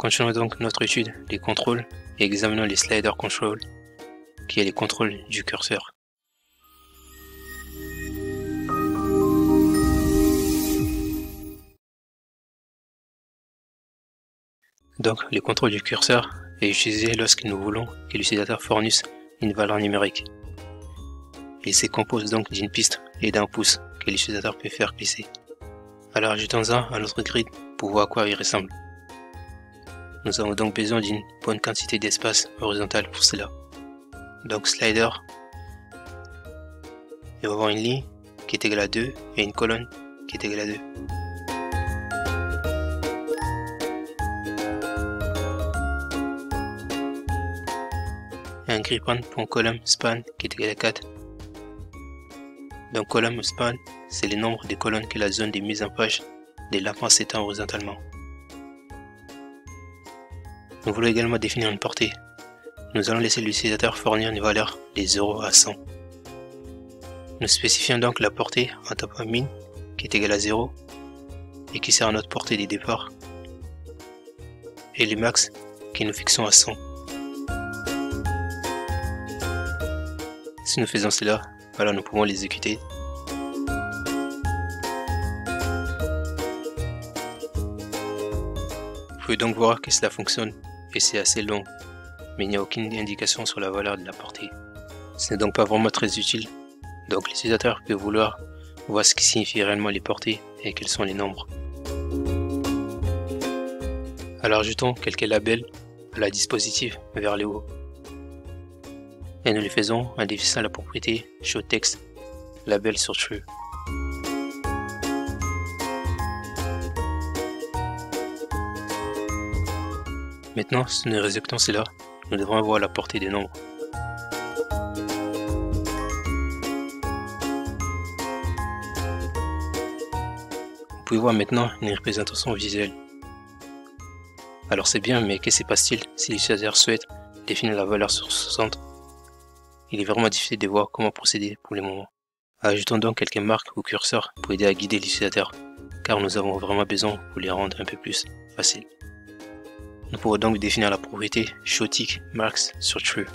Continuons donc notre étude des contrôles et examinons les slider control, qui est les contrôles du curseur. Donc, le contrôle du curseur est utilisé lorsque nous voulons que l'utilisateur fournisse une valeur numérique. Il se compose donc d'une piste et d'un pouce que l'utilisateur peut faire glisser. Alors ajoutons-en à notre grid pour voir à quoi il ressemble. Nous avons donc besoin d'une bonne quantité d'espace horizontal pour cela. Donc slider, et on va avoir une ligne qui est égale à 2 et une colonne qui est égale à 2. un column span qui est égal à 4. Donc column span, c'est le nombre de colonnes que la zone de mise en page de l'enfant s'étend horizontalement. Nous voulons également définir une portée. Nous allons laisser l'utilisateur fournir une valeur de 0 à 100. Nous spécifions donc la portée en tapant min qui est égal à 0 et qui sert à notre portée de départ et le max qui nous fixons à 100. Si nous faisons cela, alors nous pouvons l'exécuter. Vous pouvez donc voir que cela fonctionne et c'est assez long, mais il n'y a aucune indication sur la valeur de la portée. Ce n'est donc pas vraiment très utile, donc l'utilisateur peut vouloir voir ce qui signifie réellement les portées et quels sont les nombres. Alors ajoutons quelques labels à la dispositif vers le haut et nous les faisons en définissant la propriété showText label sur true. Maintenant, si nous exécutons cela, nous devrons avoir la portée des nombres. Vous pouvez voir maintenant une représentation visuelle. Alors c'est bien, mais que se passe-t-il si l'utilisateur souhaite définir la valeur sur 60 il est vraiment difficile de voir comment procéder pour le moment. Ajoutons donc quelques marques ou curseurs pour aider à guider l'utilisateur, car nous avons vraiment besoin pour les rendre un peu plus faciles. Nous pouvons donc définir la propriété showTick marks sur true.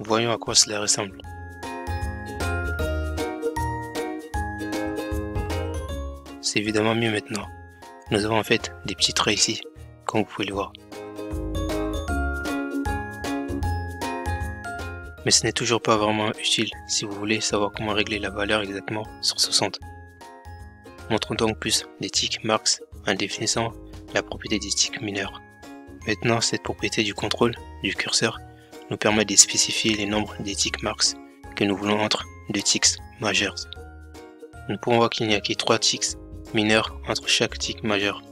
Voyons à quoi cela ressemble. C'est évidemment mieux maintenant. Nous avons en fait des petits traits ici, comme vous pouvez le voir. mais ce n'est toujours pas vraiment utile si vous voulez savoir comment régler la valeur exactement sur 60. Montrons donc plus tick marks en définissant la propriété des ticks mineurs. Maintenant, cette propriété du contrôle du curseur nous permet de spécifier les nombres des tick marks que nous voulons entre deux ticks majeurs. Nous pouvons voir qu'il n'y a que trois ticks mineurs entre chaque tick majeur.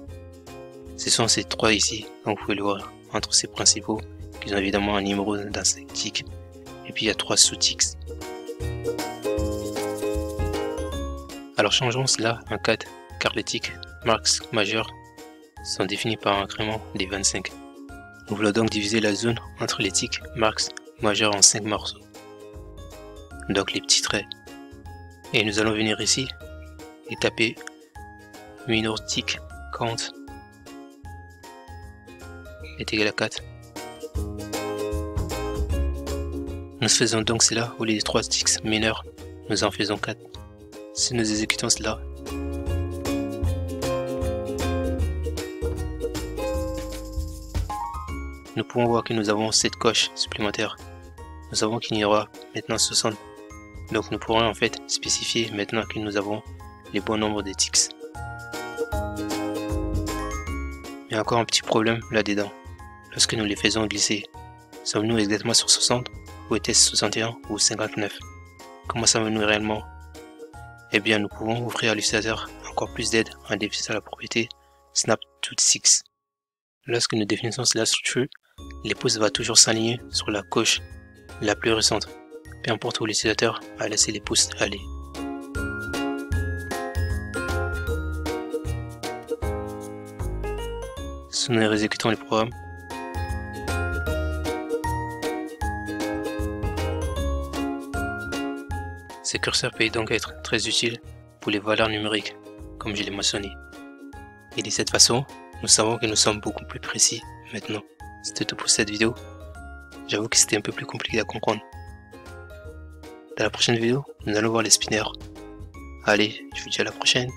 Ce sont ces trois ici, donc vous pouvez le voir entre ces principaux qui ont évidemment un numéro dans ces ticks et puis il y a trois sous-ticks. Alors changeons cela en 4 car les ticks marks majeurs sont définis par un incrément des 25. Nous voulons donc diviser la zone entre les ticks marks majeurs en 5 morceaux. Donc les petits traits. Et nous allons venir ici et taper minor tick count est égal à 4. Nous faisons donc cela au lieu des 3 ticks mineurs, nous en faisons 4. Si nous exécutons cela, nous pouvons voir que nous avons 7 coches supplémentaires. Nous savons qu'il y aura maintenant 60. Donc nous pourrons en fait spécifier maintenant que nous avons les bons nombres de ticks. Il y a encore un petit problème là-dedans. Lorsque nous les faisons glisser, sommes-nous exactement sur 60 ou était-ce 61 ou 59 Comment ça nous réellement Eh bien, nous pouvons offrir à l'utilisateur encore plus d'aide en définissant la propriété snap to 6. Lorsque nous définissons cela les pouces va toujours s'aligner sur la coche la plus récente, peu importe où l'utilisateur a laissé les pouces aller. Si nous exécutons le programme, Ces curseurs peuvent donc être très utiles pour les valeurs numériques, comme je l'ai mentionné. Et de cette façon, nous savons que nous sommes beaucoup plus précis maintenant. C'était tout pour cette vidéo. J'avoue que c'était un peu plus compliqué à comprendre. Dans la prochaine vidéo, nous allons voir les spinners. Allez, je vous dis à la prochaine.